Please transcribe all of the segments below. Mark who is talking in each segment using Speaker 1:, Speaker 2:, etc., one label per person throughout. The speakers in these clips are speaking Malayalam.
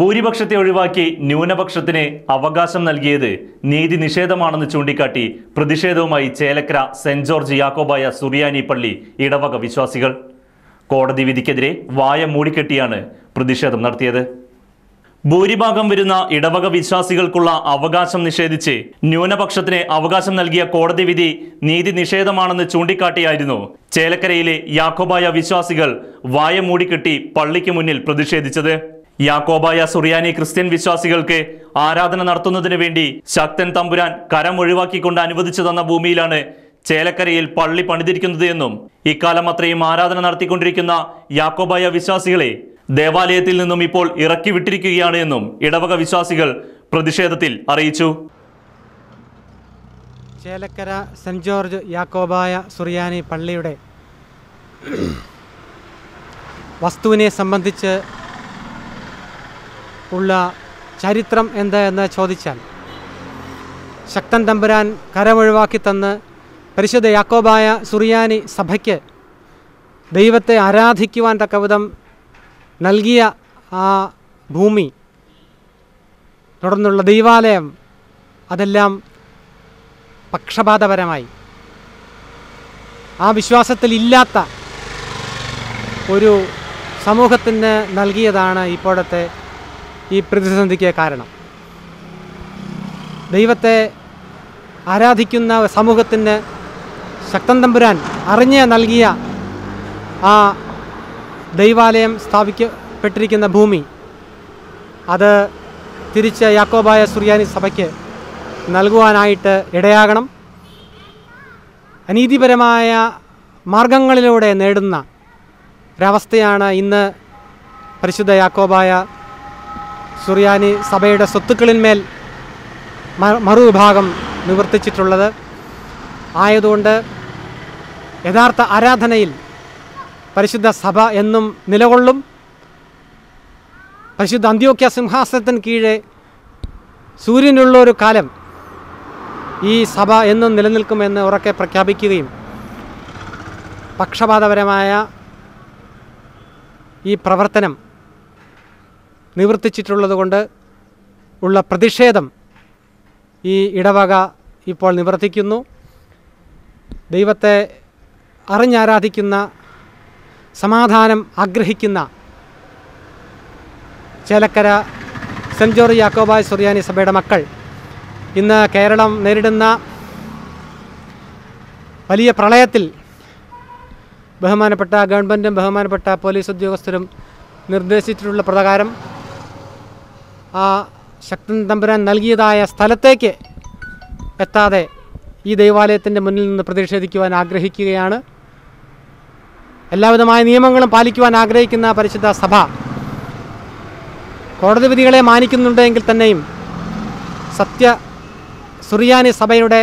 Speaker 1: ഭൂരിപക്ഷത്തെ ഒഴിവാക്കി ന്യൂനപക്ഷത്തിന് അവകാശം നൽകിയത് നീതി നിഷേധമാണെന്ന് ചൂണ്ടിക്കാട്ടി പ്രതിഷേധവുമായി ചേലക്കര സെന്റ് ജോർജ് യാക്കോബായ സുറിയാനി പള്ളി ഇടവക വിശ്വാസികൾ. കോടതി വിധിക്കെതിരെ വായ മൂടിക്കെട്ടിയാണ് പ്രതിഷേധം നടത്തിയത്. ഭൂരിഭാഗം വരുന്ന ഇടവക വിശ്വാസികൾക്കുള്ള അവകാശം നിഷേധിച്ച് ന്യൂനപക്ഷത്തിന് അവകാശം നൽകിയ കോടതി വിധി നീതി നിഷേധമാണെന്ന് ചൂണ്ടിക്കാട്ടിയായിരുന്നു ചേലക്കരയിലെ യാക്കോബായ വിശ്വാസികൾ വായ മൂടിക്കെട്ടി പള്ളിക്ക് മുന്നിൽ പ്രതിഷേധിച്ചത്. യാക്കോബായ സുറിയാനി ക്രിസ്ത്യൻ വിശ്വാസികൾക്ക് ആരാധന നടത്തുന്നതിന് വേണ്ടി ശക്തൻ തമ്പുരാൻ കരം ഒഴിവാക്കിക്കൊണ്ട് അനുവദിച്ചു തന്ന ഭൂമിയിലാണ് ചേലക്കരയിൽ പള്ളി പണിതിരിക്കുന്നത് എന്നും ഇക്കാലം അത്രയും ആരാധന നടത്തിക്കൊണ്ടിരിക്കുന്ന യാക്കോബായ വിശ്വാസികളെ ദേവാലയത്തിൽ നിന്നും ഇപ്പോൾ ഇറക്കി വിട്ടിരിക്കുകയാണ് എന്നും ഇടവക വിശ്വാസികൾ പ്രതിഷേധത്തിൽ അറിയിച്ചു.
Speaker 2: ചേലക്കര സെന്റ് ജോർജ് യാക്കോബായ സുറിയാനി പള്ളിയുടെ വസ്തുവിനെ സംബന്ധിച്ച് ഉള്ള ചരിത്രം എന്ത് എന്ന് ചോദിച്ചാൽ ശക്തൻ തമ്പുരാൻ കരമൊഴിവാക്കി തന്ന് പരിശുദ്ധ യാക്കോബായ സുറിയാനി സഭയ്ക്ക് ദൈവത്തെ ആരാധിക്കുവാൻ തക്കവിധം നൽകിയ ആ ഭൂമി തുടർന്നുള്ള ദൈവാലയം അതെല്ലാം പക്ഷപാതപരമായി. ആ വിശ്വാസത്തിൽ ഇല്ലാത്ത ഒരു സമൂഹത്തിന് നൽകിയതാണ് ഇപ്പോഴത്തെ ഈ പ്രതിസന്ധിക്ക് കാരണം. ദൈവത്തെ ആരാധിക്കുന്ന സമൂഹത്തിന് ശക്തൻ തമ്പുരാൻ അറിഞ്ഞ് നൽകിയ ആ ദൈവാലയം സ്ഥാപിക്കപ്പെട്ടിരിക്കുന്ന ഭൂമി അത് തിരിച്ച് യാക്കോബായ സുറിയാനി സഭയ്ക്ക് നൽകുവാനായിട്ട് ഇടയാകണം. അനീതിപരമായ മാർഗങ്ങളിലൂടെ നേടുന്ന ഒരവസ്ഥയാണ് ഇന്ന് പരിശുദ്ധ യാക്കോബായ സുറിയാനി സഭയുടെ സ്വത്തുക്കളിന്മേൽ മറുവിഭാഗം നിവർത്തിച്ചിട്ടുള്ളത്. ആയതുകൊണ്ട് യഥാർത്ഥ ആരാധനയിൽ പരിശുദ്ധ സഭ എന്നും നിലകൊള്ളും. പരിശുദ്ധ അന്ത്യോക്യ സിംഹാസനത്തിന് കീഴെ സൂര്യനുള്ള ഒരു കാലം ഈ സഭ എന്നും നിലനിൽക്കുമെന്ന് ഉറക്കെ പ്രഖ്യാപിക്കുകയും പക്ഷപാതപരമായ ഈ പ്രവർത്തനം നിവർത്തിച്ചിട്ടുള്ളതുകൊണ്ട് ഉള്ള പ്രതിഷേധം ഈ ഇടവക ഇപ്പോൾ നിവർത്തിക്കുന്നു. ദൈവത്തെ അറിഞ്ഞാരാധിക്കുന്ന സമാധാനം ആഗ്രഹിക്കുന്ന ചേലക്കര സെന്റ് ജോർജ് യാക്കോബായ് സുറിയാനി സഭയുടെ മക്കൾ ഇന്ന് കേരളം നേരിടുന്ന വലിയ പ്രളയത്തിൽ ബഹുമാനപ്പെട്ട ഗവൺമെന്റും ബഹുമാനപ്പെട്ട പോലീസ് ഉദ്യോഗസ്ഥരും നിർദ്ദേശിച്ചിട്ടുള്ള പ്രകാരം ആ ശക്തൻ തമ്പുരാൻ നൽകിയതായ സ്ഥലത്തേക്ക് എത്താതെ ഈ ദൈവാലയത്തിന്റെ മുന്നിൽ നിന്ന് പ്രതിഷേധിക്കുവാൻ ആഗ്രഹിക്കുകയാണ്. എല്ലാവിധമായ നിയമങ്ങളും പാലിക്കുവാൻ ആഗ്രഹിക്കുന്ന പരിശുദ്ധ സഭ കോടതി വിധികളെ മാനിക്കുന്നുണ്ടെങ്കിൽ തന്നെയും സത്യ സുറിയാനി സഭയുടെ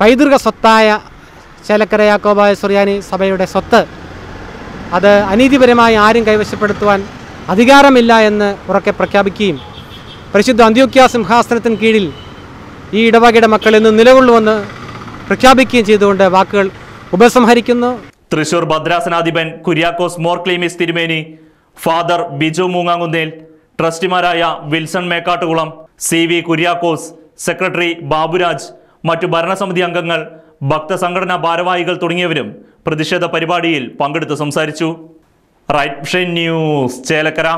Speaker 2: പൈതൃക സ്വത്തായ ചേലക്കര യാക്കോബായ സുറിയാനി സഭയുടെ സ്വത്ത് അത് അനീതിപരമായി ആരും കൈവശപ്പെടുത്തുവാൻ അധികാരമില്ല എന്ന് ഉറക്കെ പ്രഖ്യാപിക്കുകയും പരിശുദ്ധ അന്ത്യോക്യ സിംഹാസനത്തിന് കീഴിൽ ഈ ഇടവകയുടെ മക്കൾ ഇന്ന് നിലകൊള്ളുമെന്ന് പ്രഖ്യാപിക്കുകയും ചെയ്തുകൊണ്ട് വാക്കുകൾ ഉപസംഹരിക്കുന്നു.
Speaker 1: തൃശൂർ ഭദ്രാസനാധിപൻ കുര്യാക്കോസ് മോർ ക്ലീമിസ് തിരുമേനി father Biju മൂങ്ങാങ്കുന്നേൽ ട്രസ്റ്റിമാരായ Wilson Mekkattukulam C V Kuriakose secretary Baburaj മറ്റു ഭരണസമിതി അംഗങ്ങൾ ഭക്തസംഘടനാ ഭാരവാഹികൾ തുടങ്ങിയവരും പ്രതിഷേധ പരിപാടിയിൽ പങ്കെടുത്ത് സംസാരിച്ചു. Right news Chelakkara.